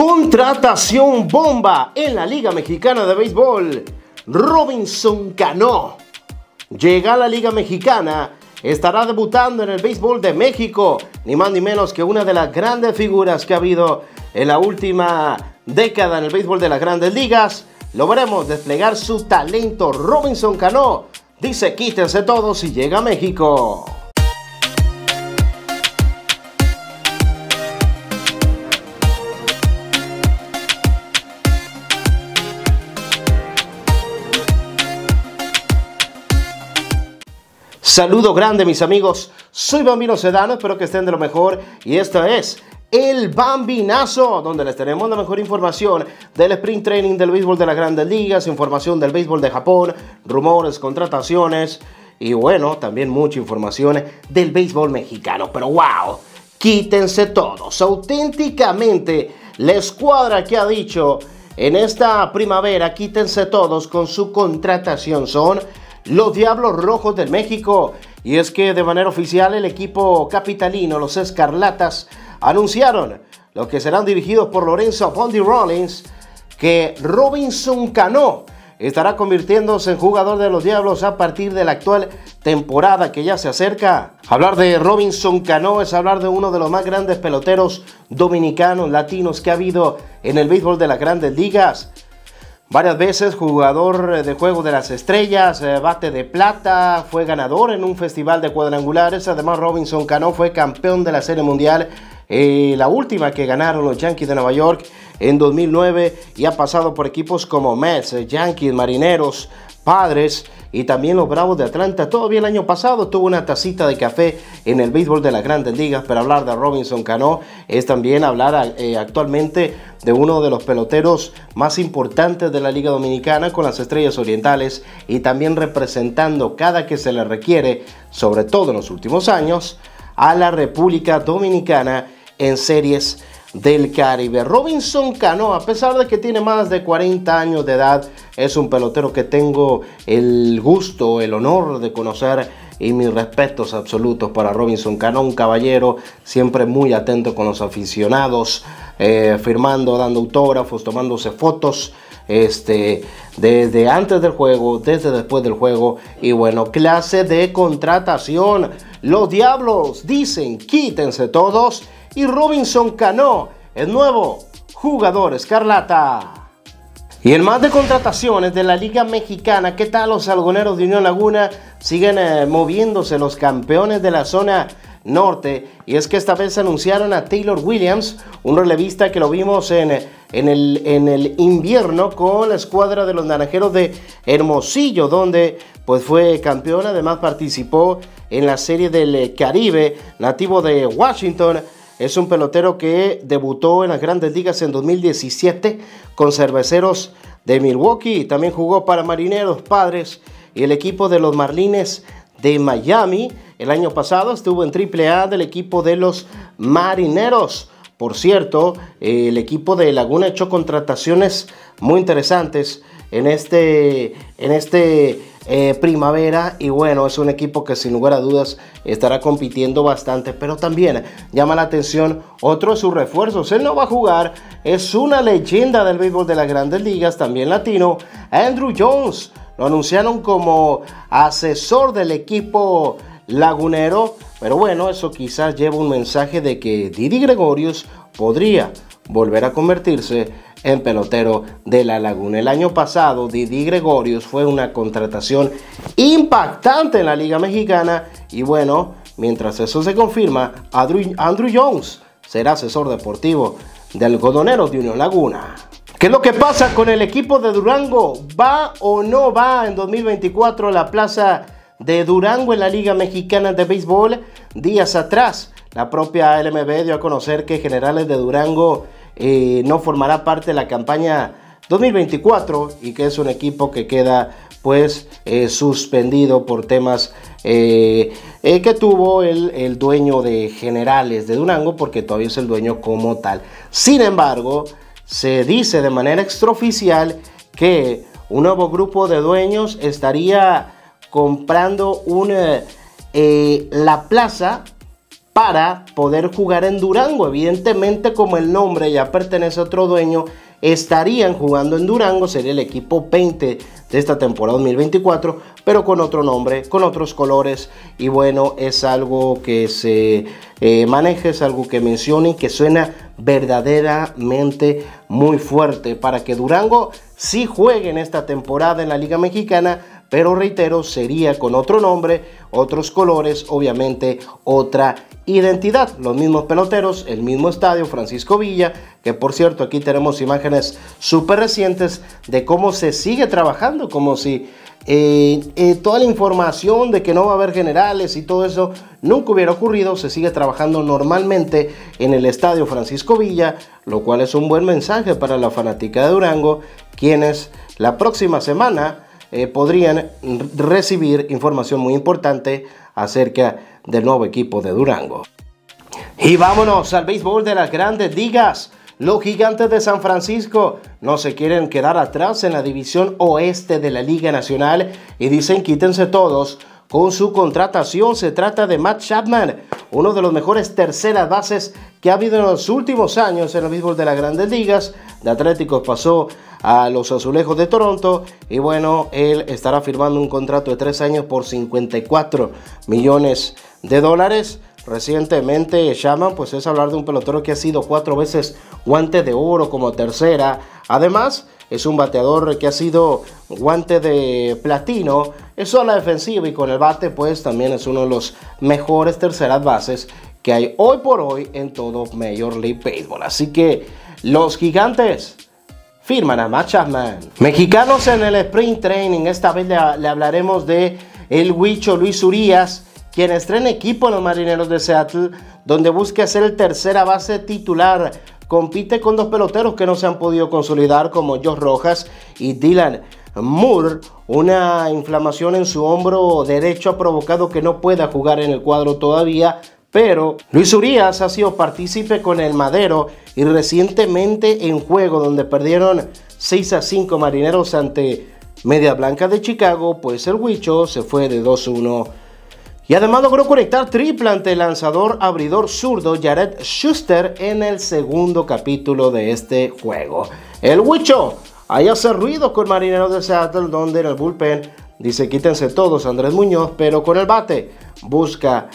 Contratación bomba en la Liga Mexicana de Béisbol. Robinson Cano llega a la Liga Mexicana. Estará debutando en el béisbol de México, ni más ni menos que una de las grandes figuras que ha habido en la última década en el béisbol de las grandes ligas. Lo veremos desplegar su talento. Robinson Cano dice quítense todos y llega a México. Saludo grande mis amigos, soy Bambino Sedano, espero que estén de lo mejor. Y esto es El Bambinazo, donde les tenemos la mejor información del sprint training del béisbol de las grandes ligas, información del béisbol de Japón, rumores, contrataciones y bueno, también mucha información del béisbol mexicano. Pero wow, quítense todos, auténticamente la escuadra que ha dicho en esta primavera, quítense todos con su contratación son los Diablos Rojos del México. Y es que de manera oficial el equipo capitalino, los Escarlatas, anunciaron los que serán dirigidos por Lorenzo Pondy Rollins que Robinson Cano estará convirtiéndose en jugador de los Diablos a partir de la actual temporada que ya se acerca. Hablar de Robinson Cano es hablar de uno de los más grandes peloteros dominicanos, latinos que ha habido en el béisbol de las grandes ligas. Varias veces jugador de Juego de las Estrellas, eh, bate de plata, fue ganador en un festival de cuadrangulares. Además, Robinson Cano fue campeón de la Serie Mundial, eh, la última que ganaron los Yankees de Nueva York en 2009 y ha pasado por equipos como Mets, eh, Yankees, Marineros, Padres y también los Bravos de Atlanta. Todavía el año pasado tuvo una tacita de café en el béisbol de las grandes ligas, pero hablar de Robinson Cano es también hablar eh, actualmente de uno de los peloteros más importantes de la Liga Dominicana con las Estrellas Orientales y también representando cada que se le requiere, sobre todo en los últimos años, a la República Dominicana en series del Caribe. Robinson Cano, a pesar de que tiene más de 40 años de edad, es un pelotero que tengo el gusto, el honor de conocer y mis respetos absolutos para Robinson Cano, un caballero siempre muy atento con los aficionados, eh, firmando, dando autógrafos, tomándose fotos. Este, desde antes del juego, desde después del juego. Y bueno, clase de contratación. Los diablos dicen quítense todos y Robinson Cano, el nuevo jugador escarlata. Y en más de contrataciones de la Liga Mexicana, ¿qué tal los algoneros de Unión Laguna? Siguen eh, moviéndose los campeones de la zona norte. Y es que esta vez anunciaron a Taylor Williams, un relevista que lo vimos en, en, el, en el invierno con la escuadra de los naranjeros de Hermosillo, donde pues fue campeón. Además participó en la serie del Caribe, nativo de Washington. Es un pelotero que debutó en las grandes ligas en 2017 con Cerveceros de Milwaukee. También jugó para Marineros Padres y el equipo de los Marlines de Miami. El año pasado estuvo en AAA del equipo de los Marineros. Por cierto, el equipo de Laguna echó contrataciones muy interesantes en este, en este eh, primavera y bueno, es un equipo que sin lugar a dudas estará compitiendo bastante, pero también llama la atención otro de sus refuerzos. Él no va a jugar, es una leyenda del béisbol de las grandes ligas, también latino, Andrew Jones. Lo anunciaron como asesor del equipo lagunero, pero bueno, eso quizás lleva un mensaje de que Didi Gregorius podría volver a convertirse en pelotero de la Laguna. El año pasado, Didi Gregorius fue una contratación impactante en la Liga Mexicana y bueno, mientras eso se confirma, Andrew, Jones será asesor deportivo del Godonero de Unión Laguna. ¿Qué es lo que pasa con el equipo de Durango? ¿Va o no va en 2024 a la plaza de Durango en la Liga Mexicana de Béisbol? Días atrás, la propia LMB dio a conocer que Generales de Durango eh, no formará parte de la campaña 2024 y que es un equipo que queda pues eh, suspendido por temas eh, que tuvo el, el, dueño de Generales de Durango porque todavía es el dueño como tal. Sin embargo, se dice de manera extraoficial que un nuevo grupo de dueños estaría comprando la plaza para poder jugar en Durango. Evidentemente, como el nombre ya pertenece a otro dueño, estarían jugando en Durango, sería el equipo 20 de esta temporada 2024, pero con otro nombre, con otros colores. Y bueno, es algo que se eh, maneja, es algo que mencione y que suena verdaderamente muy fuerte para que Durango sí juegue en esta temporada en la Liga Mexicana pero reitero, sería con otro nombre, otros colores, obviamente otra identidad. Los mismos peloteros, el mismo estadio, Francisco Villa, que por cierto aquí tenemos imágenes súper recientes de cómo se sigue trabajando, como si eh, eh, toda la información de que no va a haber generales y todo eso nunca hubiera ocurrido, se sigue trabajando normalmente en el estadio Francisco Villa, lo cual es un buen mensaje para la fanática de Durango, quienes la próxima semana eh, podrían recibir información muy importante acerca del nuevo equipo de Durango. Y vámonos al béisbol de las grandes ligas. Los gigantes de San Francisco no se quieren quedar atrás en la división oeste de la Liga Nacional y dicen quítense todos con su contratación. Se trata de Matt Chapman, uno de los mejores terceras bases que ha habido en los últimos años en el béisbol de las grandes ligas. De Atléticos pasó a los Azulejos de Toronto y bueno, él estará firmando un contrato de tres años por 54 millones de dólares. Recientemente Shaman pues es hablar de un pelotero que ha sido cuatro veces guante de oro como tercera. Además, es un bateador que ha sido guante de platino. Eso a la defensiva y con el bate pues también es uno de los mejores terceras bases que hay hoy por hoy en todo Major League Baseball. Así que los gigantes firman a Matt. Mexicanos en el sprint training. Esta vez le, hablaremos de el Huicho Luis Urias, quien estrena equipo en los Marineros de Seattle, donde busca ser el tercera base titular. Compite con dos peloteros que no se han podido consolidar, como Josh Rojas y Dylan Moore. Una inflamación en su hombro derecho ha provocado que no pueda jugar en el cuadro todavía, pero Luis Urias ha sido partícipe con el Madero y recientemente en juego donde perdieron 6 a 5 marineros ante Media Blanca de Chicago, pues el Huicho se fue de 2-1. Y además logró conectar triple ante el lanzador abridor zurdo Jared Schuster en el segundo capítulo de este juego. El Huicho ahí hace ruido con Marineros de Seattle, donde en el bullpen dice quítense todos Andrés Muñoz, pero con el bate busca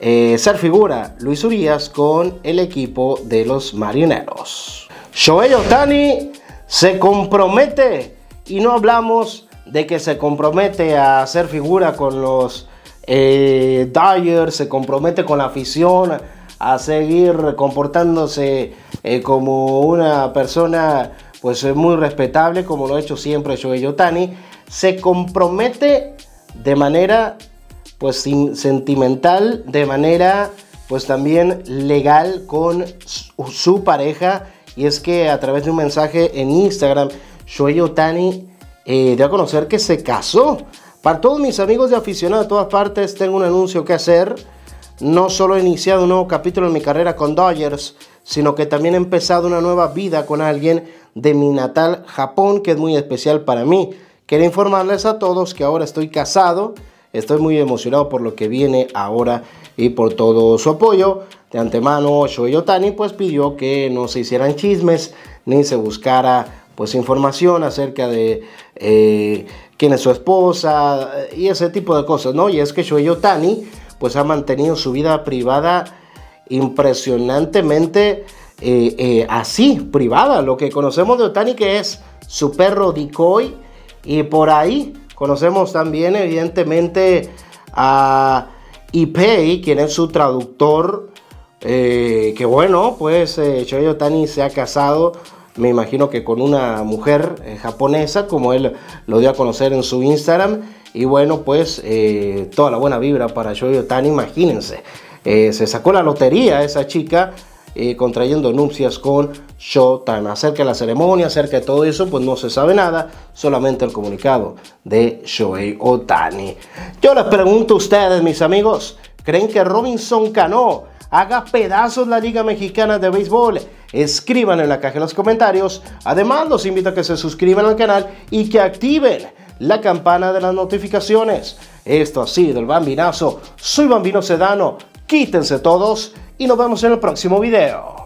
eh, ser figura Luis Urias con el equipo de los marineros. Shohei Otani se compromete y no hablamos de que se compromete a ser figura con los eh, Dyers, se compromete con la afición a seguir comportándose eh, como una persona pues muy respetable como lo ha hecho siempre Shohei Otani, se compromete de manera pues sentimental, de manera pues también legal con su, pareja. Y es que a través de un mensaje en Instagram, Shohei Otani eh, dio a conocer que se casó. Para todos mis amigos de aficionados de todas partes, tengo un anuncio que hacer. No solo he iniciado un nuevo capítulo en mi carrera con Dodgers, sino que también he empezado una nueva vida con alguien de mi natal Japón, que es muy especial para mí. Quiero informarles a todos que ahora estoy casado Estoy muy emocionado por lo que viene ahora y por todo su apoyo. De antemano, Shohei Otani pues pidió que no se hicieran chismes ni se buscara pues información acerca de eh, quién es su esposa y ese tipo de cosas, ¿no? Y es que Shohei Otani pues ha mantenido su vida privada impresionantemente eh, eh, así, privada. Lo que conocemos de Otani que es su perro Decoy y por ahí Conocemos también, evidentemente, a Ipei, quien es su traductor. Eh, que bueno, pues eh, Otani se ha casado, me imagino que con una mujer eh, japonesa, como él lo dio a conocer en su Instagram. Y bueno, pues eh, toda la buena vibra para Shohei Otani, imagínense. se sacó la lotería esa chica eh, contrayendo nupcias con Showtime. Acerca de la ceremonia, acerca de todo eso, pues no se sabe nada, solamente el comunicado de Shohei Otani. Yo les pregunto a ustedes, mis amigos, ¿creen que Robinson Cano haga pedazos la Liga Mexicana de Béisbol? Escriban en la caja de los comentarios. Además, los invito a que se suscriban al canal y que activen la campana de las notificaciones. Esto ha sido el Bambinazo. Soy Bambino Sedano Quítense todos y nos vemos en el próximo video.